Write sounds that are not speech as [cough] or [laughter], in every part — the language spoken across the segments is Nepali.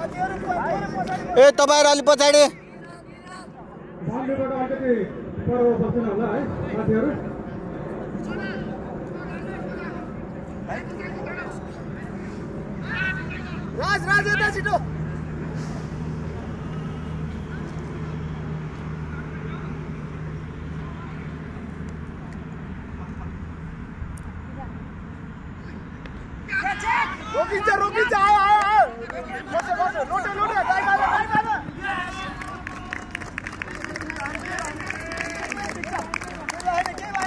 ए तपाईँहरू अलिक पछाडि। बाउन्ड्रीबाट अलिकति पर बस्दैन होला है साथीहरू। राज राज यता छिटो। रोकिन्छ रोकिन्छ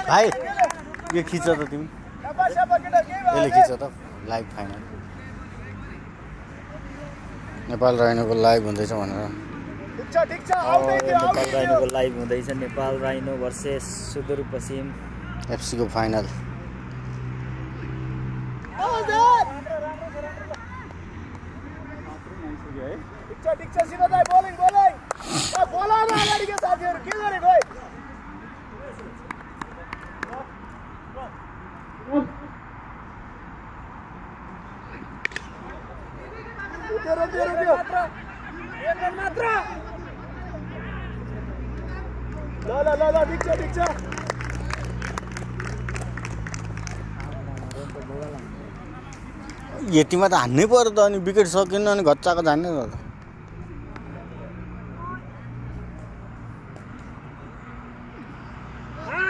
भाइ यो खिच त तिमी। यसले खिच त। लाइभ फाइनल नेपाल राइनोको लाइभ हुँदैछ भनेर। नेपाल राइनोको लाइभ हुँदैछ। Nepal Rhino versus Sudurpashchim. एफसीको final ठिक छ ठिक छ सिधै बोलिङ बोलिङ। बोला न अगाडिको साथीहरू के गरेको है रोक्यो रोक्यो रोक्यो एक रन मात्र ल ल ल ल ठिक छ ठिक छ यतिमा त हान्नै पऱ्यो त अनि सकिएन अनि घच्चाको जाने त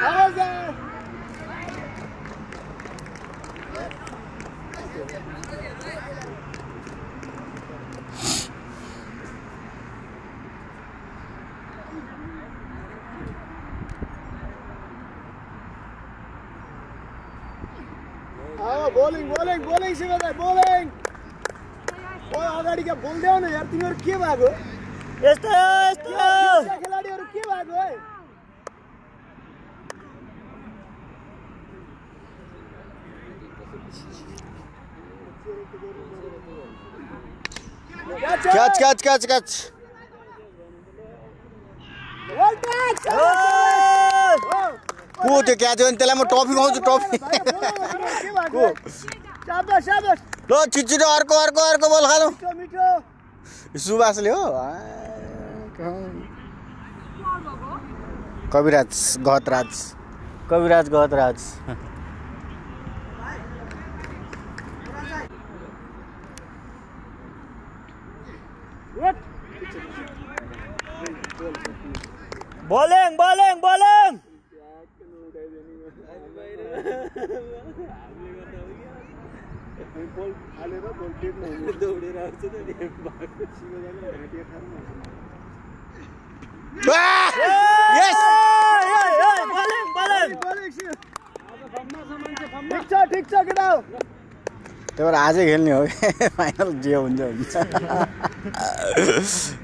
आवाज आ अब बोलिङ बोलिङ बोलिङ सिधै दाइ बोलिङ ओ अगाडि क्या बोल्दैौ न यार तिमीहरू के भएको यस्तो यस्तो खेलाडीहरू के भएको है क्याच क्याच क्याच क्याच को त्यो क्याच हो भने त्यसलाई म ट्रफी पाउँछु ट्रफी शाबास शाबास ल छिटो अर्को अर्को अर्को बल खानु मिठो मिठो सुभाषले हो आ, Kaviraj Gahatraj Kaviraj Gahatraj bowling bowling bowling yes bowling bowling ठिक छ ठिक छ केटा हो त्यही भएर आजै खेल्ने हो कि? [laughs] फाइनल जे हुन्छ हुन्छ। [laughs]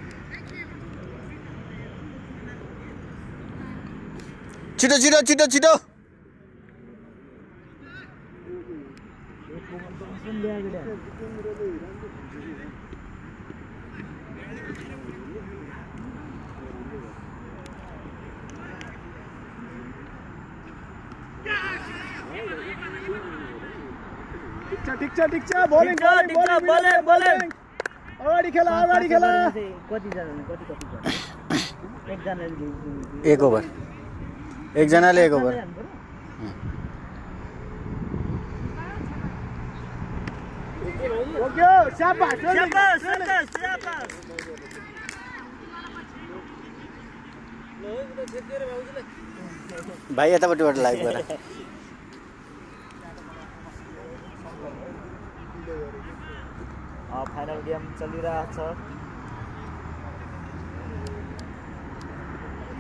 छिटो छिटो छिटो छिटो ठिक छ ठिक छ बोलिङ बोलिङ, बोलिङ। अगाडि खेला अगाडि खेला कति कति एकजनाले एक ओभर एक ओभर ओके शाबास स्याबास स्याबास स्याबास भाइ यतापट्टिबाट लाइभ गर फाइनल गेम चलिरहेको छ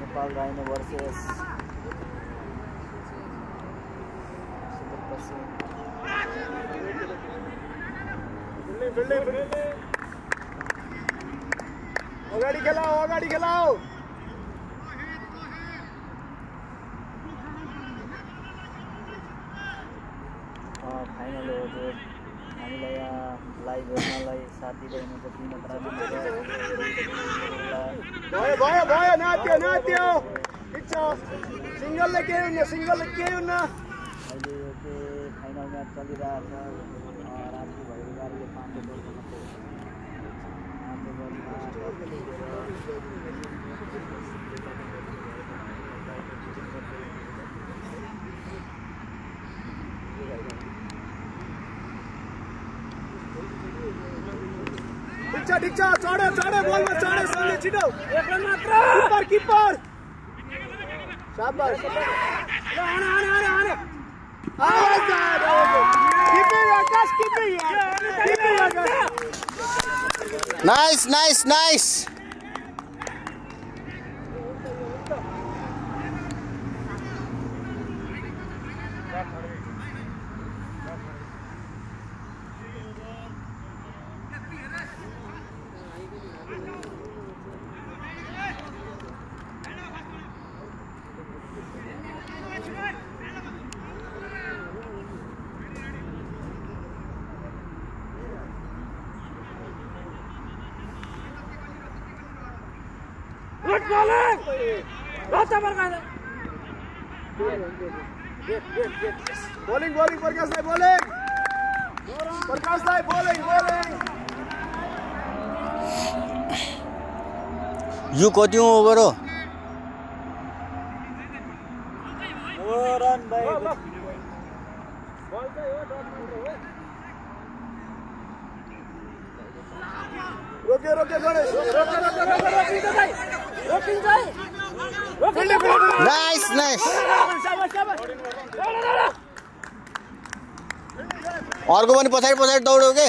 नेपाल राइनो भर्सेस सुदूरपश्चिम अगाडि खेलाओ अगाडि खेलाओ फाइनल हो जो हामीलाई यहाँ लाइभ हेर्नलाई साथी बहिनी जति मात्रा भयो भयो भयो नाच्यो नाच्यो ठिक छ सिङ्गलले केही हुन्न सिङ्गलले केही हुन्न अहिले यो चाहिँ फाइनल म्याच चलिरहेको छ अच्छा ठीक जा चौड़े चौड़े बॉल में चौड़े सामने छिटो एक रन मात्र कीपर कीपर। शाबाश। आने आने आने आने। Nice, nice, nice. यो कति ओभर हो रोक्यो रोक्यो रोक्यो नाइस नाइस अर्को पनि पछाडि पछाडि दौड्यो के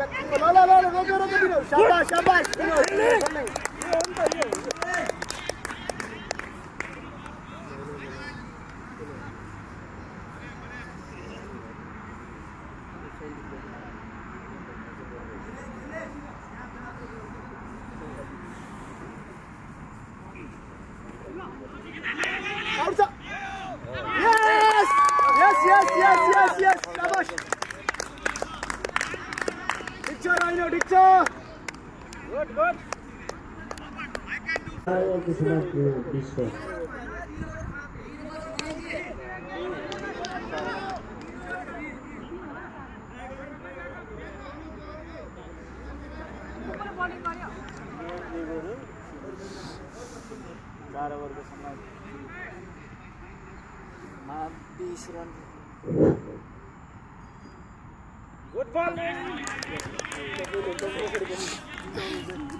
ल ल ल रोक्यो रोक्यो दिनु शाबाश शाबाश चार ओभरको समय मा बिस run Bowling, bowling,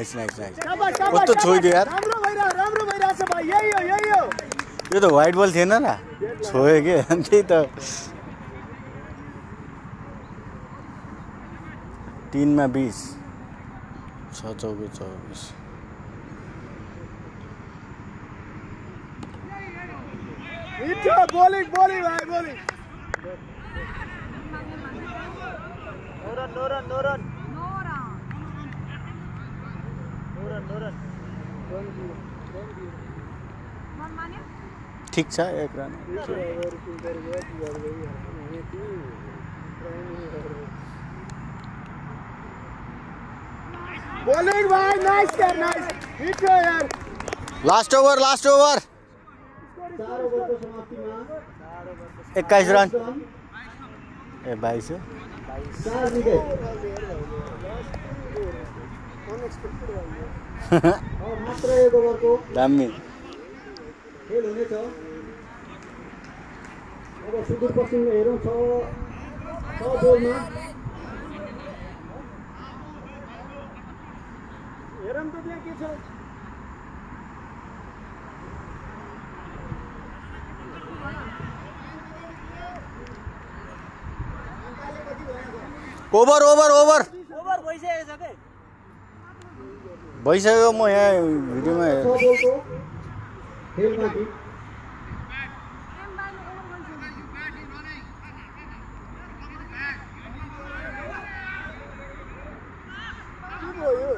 nice nice nice शाबाश शाबाश कस्तो छोइदियो यार। राम्रो भइरहेको राम्रो भइरहेछ भाइ यही हो यही हो। यो त वाइट बल थिएन र छोयो के त्यही त। तिनमा बिस। छ चौके चौबिस। मिठो बॉलिंग बॉलिंग भाइ bowling no run no run no run no run no run ठिक छ एक रन। बॉलिंग भाइ नाइस यार नाइस मिठो यार। लास्ट ओभर लास्ट ओभर एक्काइस रन। ए बाइस हो मात्र एक ओभरको दामी खेल हुनेछ अब सुदूरपश्चिममा हेरौँ छ छ बोलमा हेरौँ त त्यहाँ के छ ओभर ओभर ओभर ओभर भइसकेको छ के। भइसक्यो म यहाँ भिडियोमा छ हेरेँ। बलको खेल बाँकी के भयो यो?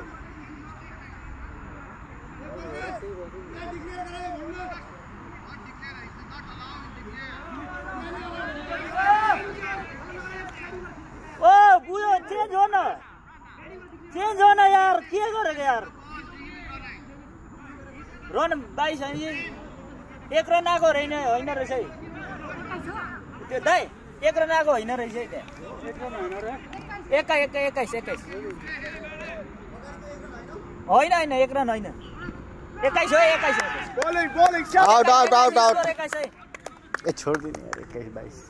ओ बुझ्यो चेन्ज हो न चेन्ज हो न यार के गरेको यार रन बाइस होइन एक रन आएको होइन होइन रहेछ है त्यो दाइ एक रन आएको होइन रहेछ है त्यहाँ एक्काइस एक्काइस एक्काइस एक्काइस होइन होइन एक रन होइन। एक्काइस हो एक्काइस हो एक्काइस। है ए छोडिदिने यार एक्काइस बाइस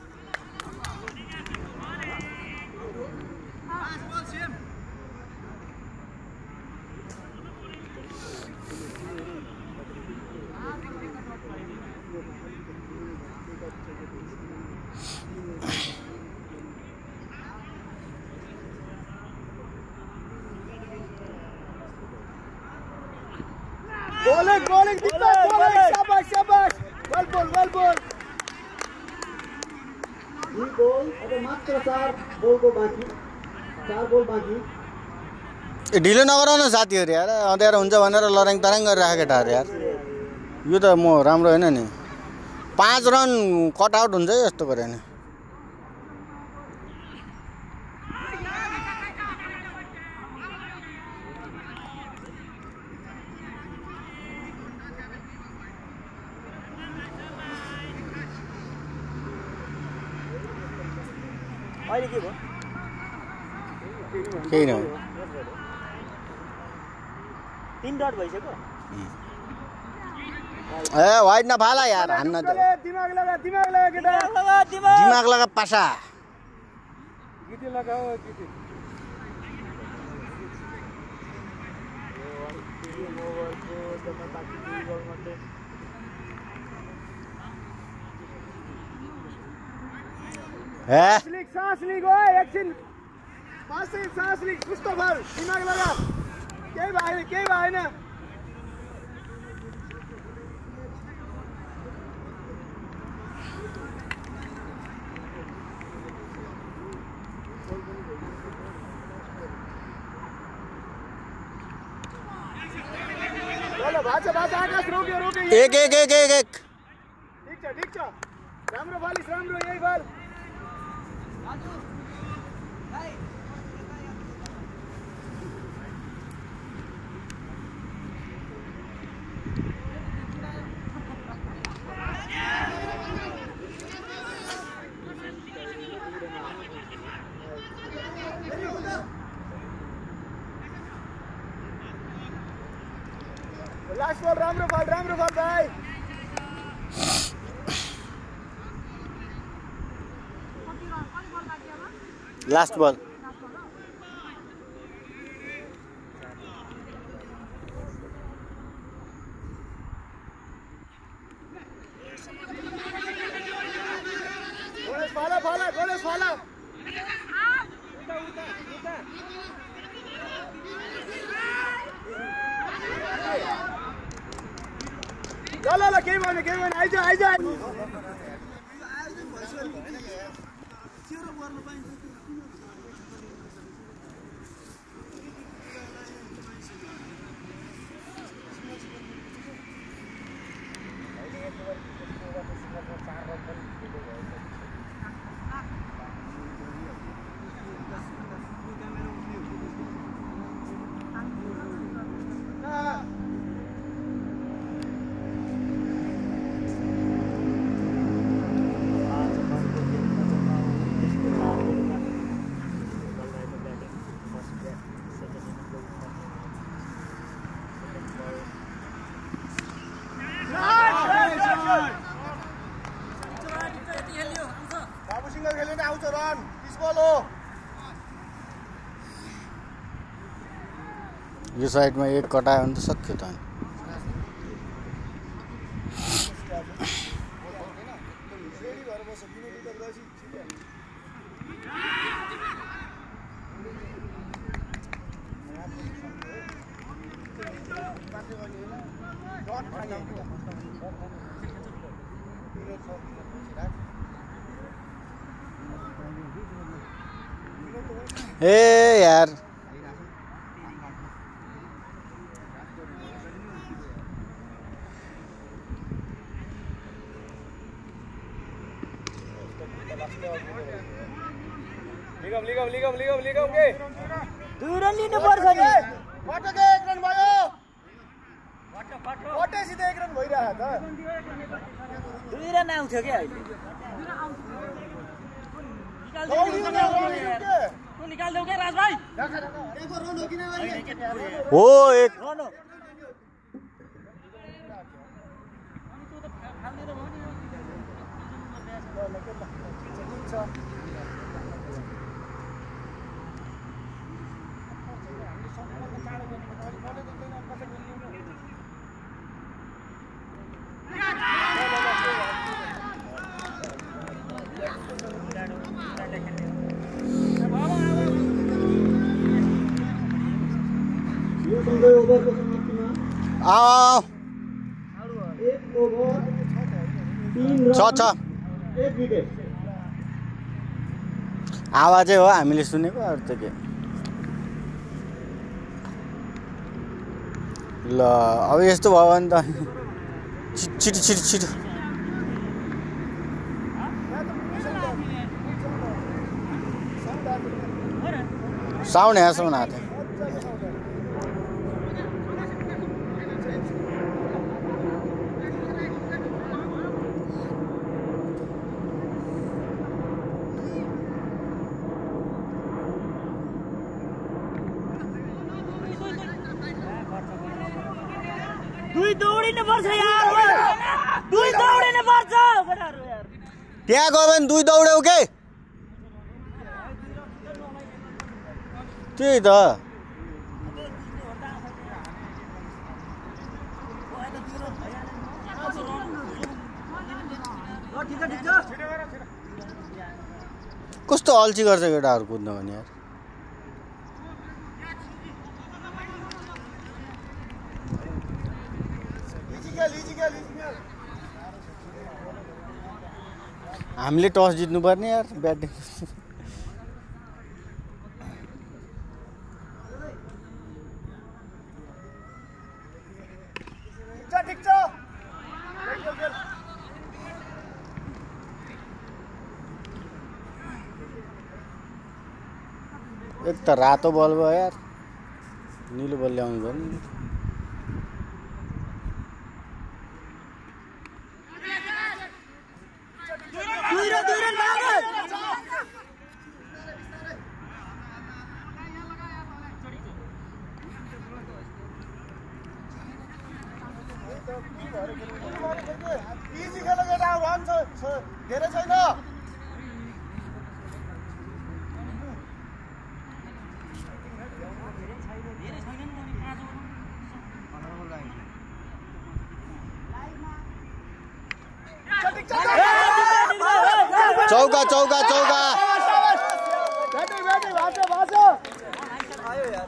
बलिङ बलिङ दिपक बलिङ शाबाश शाबाश वेल बल वेल बल दुई बल अब मात्र चार बलको बाँकी चार बल बाँकी ए ढिलो नगराउ न साथीहरू यार। अँध्यारो हुन्छ भनेर लराङ तराङ गरेर राखेको केटाहरू यार। यो त म राम्रो होइन नि। पाँच रन कट आउट हुन्छ है यस्तो गऱ्यो भने अहिले के भयो केही नभयो तिन डट भइसक्यो। ए वाइड नफाला यार हान्न त। दिमाग लगा दिमाग लगा केटा। लगा दिमाग। लगा पासा। लगाओ लिक सांस लिक ओए एकछिन पासै सांस लिक कस्तो भर दिमाग लगा केही भएन केही भएन ल भाछ भाछ आकाश रोक्यो रोक्यो यही एक एक एक एक एक। ठिक छ ठिक छ। राम्रो बालिस राम्रो यही बल। लास्ट बल राम्रो बल राम्रो बल भाइ लास्ट बल यो साइडमा एक कटायो भने त सक्यो त अनि। लिगम लिगम लिगम लिगम लिगम के दुई रन लिनुपर्छ नि कटके एक रन भयो कटे सिधै एक रन भइरहेको त दुई रन आउँथ्यो क्या अहिले दौडियो क्या। निकालिदेऊ क्या राजभाइ हो एक रन हो यो सँगै ओभरको समाप्तिमा आओ आओ एक ओभर तिन छ छ। आवाजै हो हामीले सुनेको अरू त के? ल अब यस्तो भयो भने त छि- छिटो छिटो छिटो। साउन्ड यहाँसम्म आएको थियो दुई दौडिनु पर्छ यार दुई दौडिनु पर्छ केटाहरू यार त्यहाँ गयो भने दुई दौड्यौ के? त्यही त। कस्तो अल्छी गर्छ केटाहरू कुद्न भने यार? हामीले टस जित्नुपर्ने यार ब्याटिङ। एक त रातो बल भयो यार निलो बल ल्याउनु भयो नि दुई रन दुई रन माग इजी खेल केटा रन छ छ- धेरै छैन ठिक छ, ठिक छ। चौका चौका चौका। ब्याटिङ ब्याटिङ भाँच्छ भाँच्छ आयो यार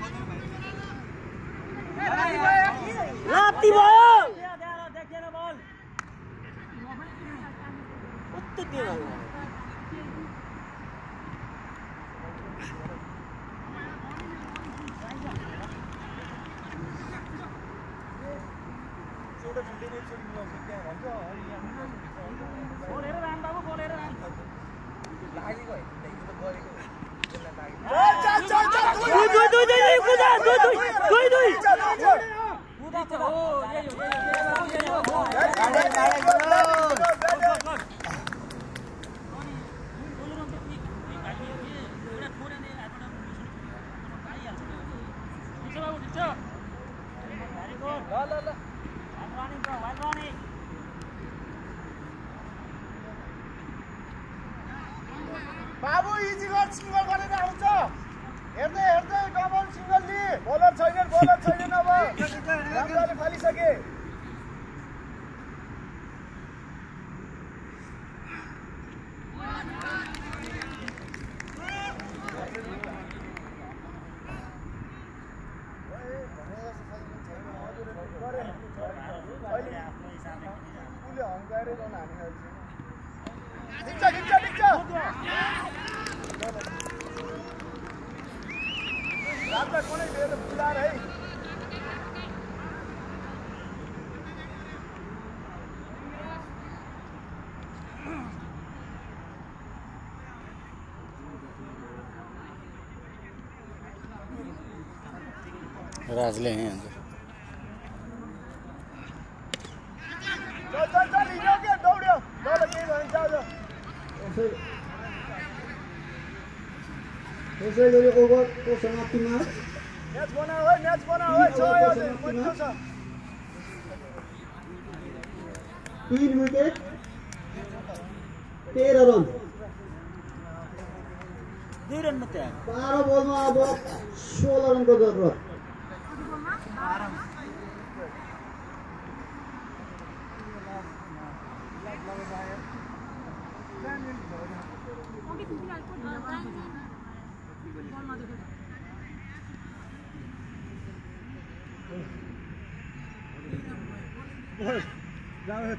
राति भयो कस्तो दियो होला? दुई दुई दुई दुई दुई कुदा दुई दुई दुई दुई बाबु इजी गर सिङ्गल गरेर आउँछ हेर्दै हेर्दै डबल सिङ्गल दि बोलर छैन बोलर छैन अब राम्रोले फालिसके उसले हङ्काएरै रन हानिरहेको छ ठिक छ ठिक छ ठिक छ रातलाई कुनै लिएर बुलाएर है राजले यहीँ हुन्छ चल चल चल हिँड्यो के दौड्यो ल केही भयो जाऊ यसै यसै गरी ओभरको समाप्तिमा म्याच बनाऊ है म्याच बनाऊ है छ मजा छ तिन विकेट तेह्र रन। दुई रन मात्रै बाह्र बलमा अब सोह्र रनको जरुरत।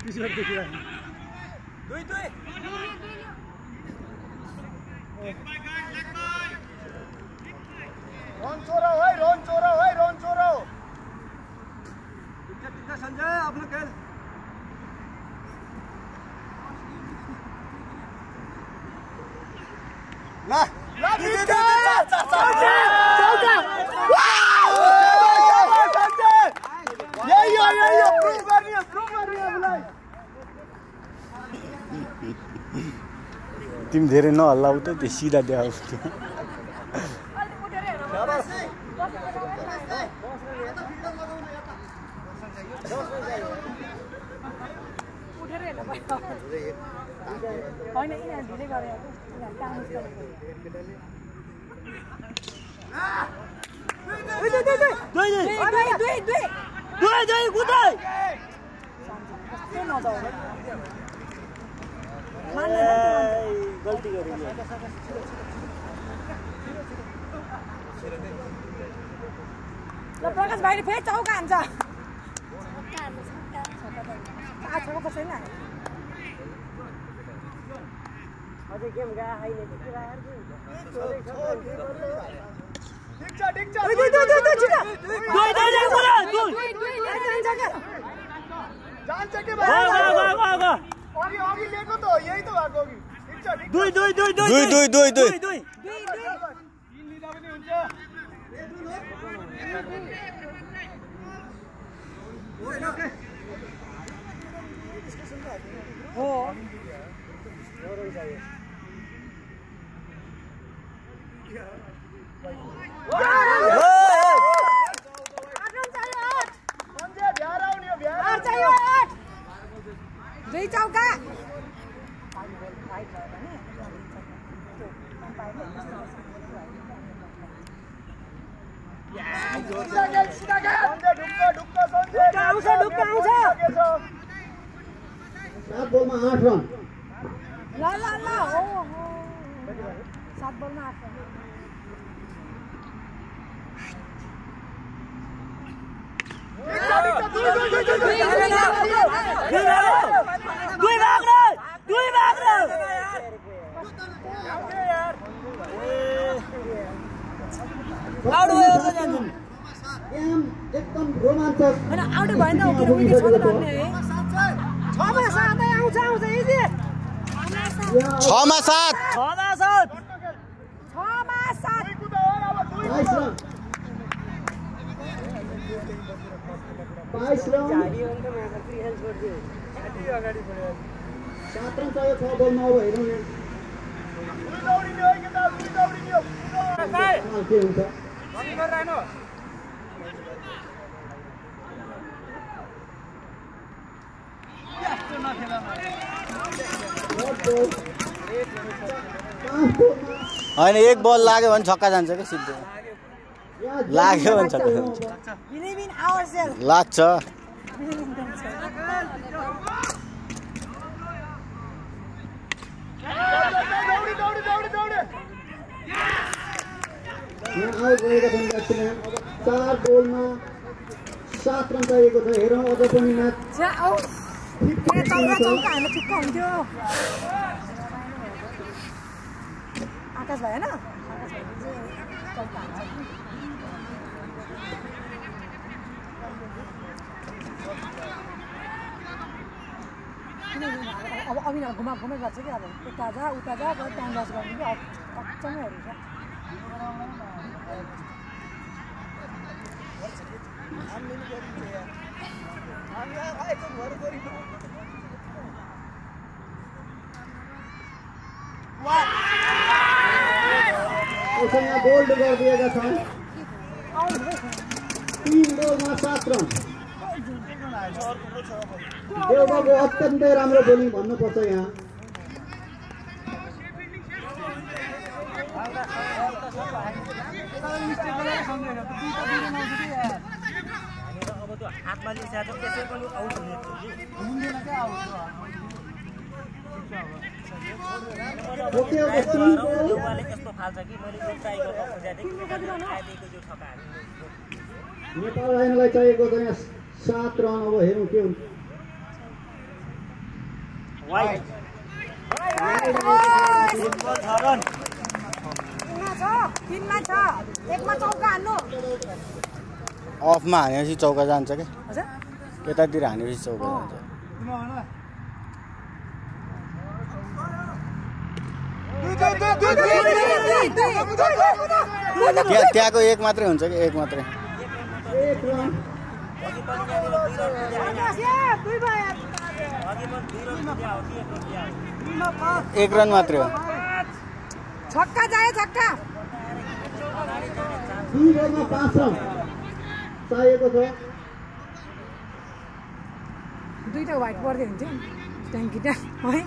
पिछबाट देखिरहेको दुई दुई रन हो है रन चोरा है रन चोरा पिता पिता संजय अपना खेल ला ला तिमी धेरै नहल्लाउ त त्यो सिधा देखाउँछ दुई कुरा दुई दुई दुई जान्छ के अघि अघि लिएको त यही त भएको अघि दुई दुई दुई दुई दुई, दुई, दुई, दुई। दुई दुई दुई तिन लिँदा पनि हुन्छ हो हो दुई चौका ढुक्क ढुक्क आउँछ ढुक्क आउँछ सात बलमा आठ रन। ल ल ल हो हो सात बलमा आठ रन। दुई भाग र दुई भाग र आउट भयो त एकदम रोमाञ्चक। होइन आउट भएन विकेट छ त है। छमा सातै आउँछ आउँछ इजी यहाँ छमा सात छमा सात छमा सात बाइस रन बाइस रन सात रन चाहियो छ बलमा अब हेरौँ यहाँ दौडिने हो केटा दुई दौडिने हो कमाल के हुन्छ Short ball. पाँच बलमा होइन एक बल लाग्यो भने छक्का जान्छ क्या सिधै लाग्यो भने छक्का जान्छ। लाग्छ। चार बलमा सात रन चाहिएको छ। हेरौँ अझ पनि म्याच चौका चौका हाल्नु ठिक्क हुन्थ्यो आकाश। किनभने अब- अविनाश घुमा घुमै गर्छ कि अब यता जा उता जा टाइम लस गर्ने कि अब अचम्महरू छ उसो यहाँ बोल्ड गरिदिएका छन् तिन बलमा सात रन। देवबाबु अत्यन्तै राम्रो बोलिङ भन्नुपर्छ यहाँ। अब त्यो हातमा छ त्यसै पनि आउट हुने थियो। यस्तो फाल्छ कि मैले थिएँ आइदिएको त्यो छक्का हाल्नु नेपाल लाइनलाई चाहिएको छ यहाँ सात रन अब हेरौँ के हुन्छ। Wide run. तिनमा छ। एकमा चौका हान्नु। अफमा हानेपछि चौका जान्छ क्या हजुर। यतातिर हानेपछि चौका जान्छ। त्यहाँ त्यहाँको एक मात्रै हुन्छ कि? एक मात्रै। एक रन एक मात्रै हो। छक्का जायो छक्का। दुई बलमा पाँच रन चाहिएको छ दुइटा व्हाइट पर्दै हुन्थ्यो ट्याङ्कीटा है।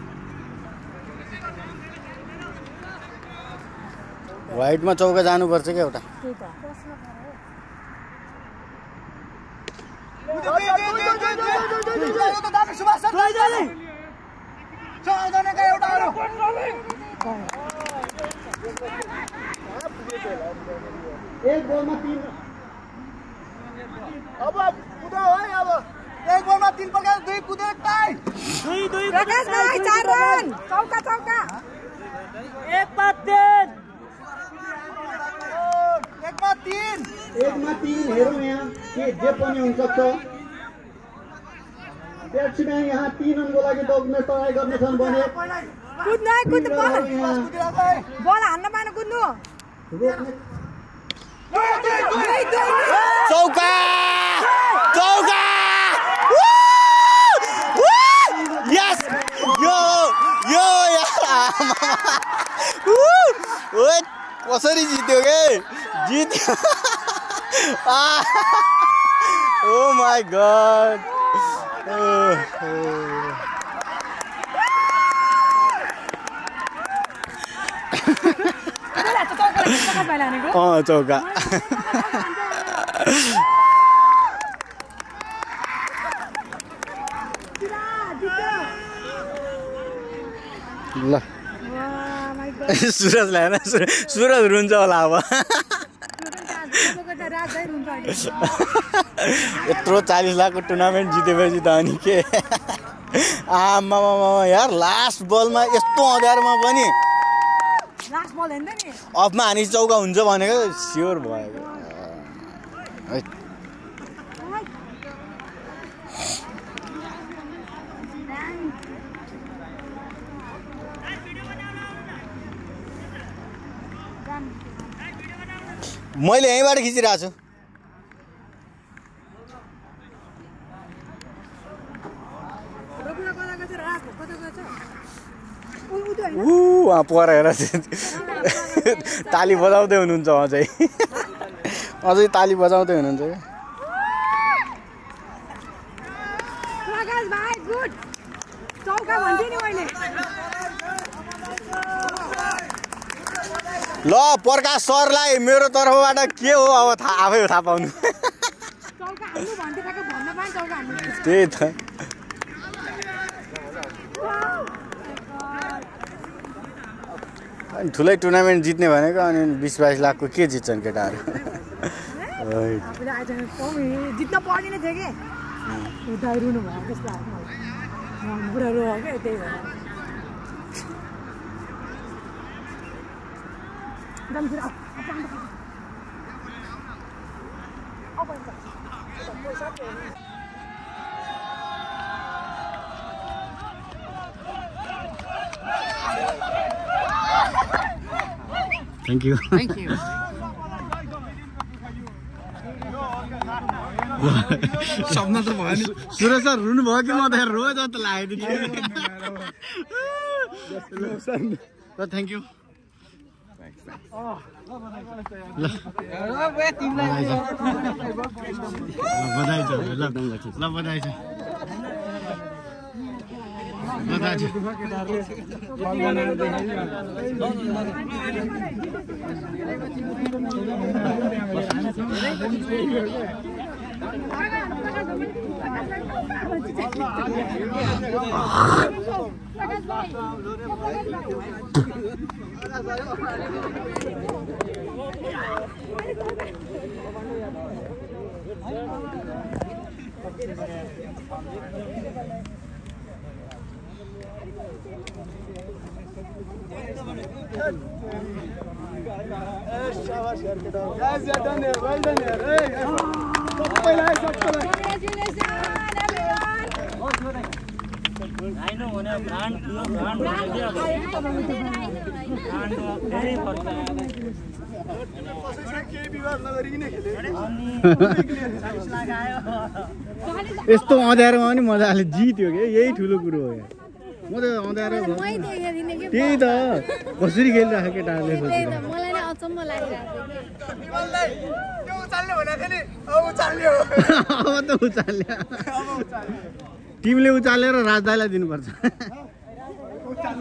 वाइटमा चौका जानुपर्छ क्या एउटा। त्यही त। एक बलमा तिन। अब कुदा है अब? एक बलमा तिन प्रकार दुई कुदे टाइ दुई दुई प्रकाश भाइ चार रन। चौका चौका। एक पाँच तिन एकमा तिन। एकमा तिन हेरौँ यहाँ के जे पनि हुनसक्छ ब्याट्सम्यान यहाँ तिन रनको लागि दौड्ने ट्राई गर्नेछन् भने कुद्नु है कुद्नु बल। बल हान्न पाएन कुद्नु। रोक्ने दुई दुई चौका चौका यस यो यो ओ कसरी जित्यो के जित्यो ओ माई गड चौका प्रकाश भाइले हानेको अँ चौका ल सुरजलाई होइन सुर- सुरज रुन्छ होला अब यत्रो चालिस लाखको टुर्नामेन्ट जितेपछि त अनि के आमा यार लास्ट बलमा यस्तो अँध्यारोमा पनि लास्ट बल हेर्दा नि अफमा हानी चौका हुन्छ भनेको स्योर भयो। मैले यहीँबाट खिचिरहेको छु रोकिएर कता गएछ राज कता गएछ उ उ त्यो होइन ऊ उहाँ पर हेर ताली बजाउँदै हुनुहुन्छ चाहिँ। अझै ताली बजाउँदै हुनुहुन्छ ल प्रकाश सरलाई मेरो तर्फबाट के हो अब थाहा आफै हो थाहा पाउनु। त्यही त। अनि ठुलै टुर्नामेन्ट जित्ने भनेको अनि बिस बाइस लाखको के जित्छन् केटाहरू? जित्न पर्ने नै थियो कि? त्यही भएर एकदम फेरि अब- अब जानु पर्छ। अब जान्छ। पैसा पो हो नि। Thank you Thank you. सपना त भयो नि। सुरज सर रुनु भयो कि म त रोज जस्तो लाग्यो थियो। ल थ्याङ्क यू ल बधाई छ। ल ल बधाई छ। बधाई छ [laughs] होइन भने ब्रान्ड ब्रान्ड धेरै पर्छ यस्तो अँध्यारोमा पनि मजाले जित्यो कि यही ठुलो कुरो हो यार म त अँध्यारो। त्यही त। कसरी खेलिरहेको केटाहरूले [laughs] अब त उचाल्यो। टिमले उचालेर राजदाईलाई दिनुपर्छ।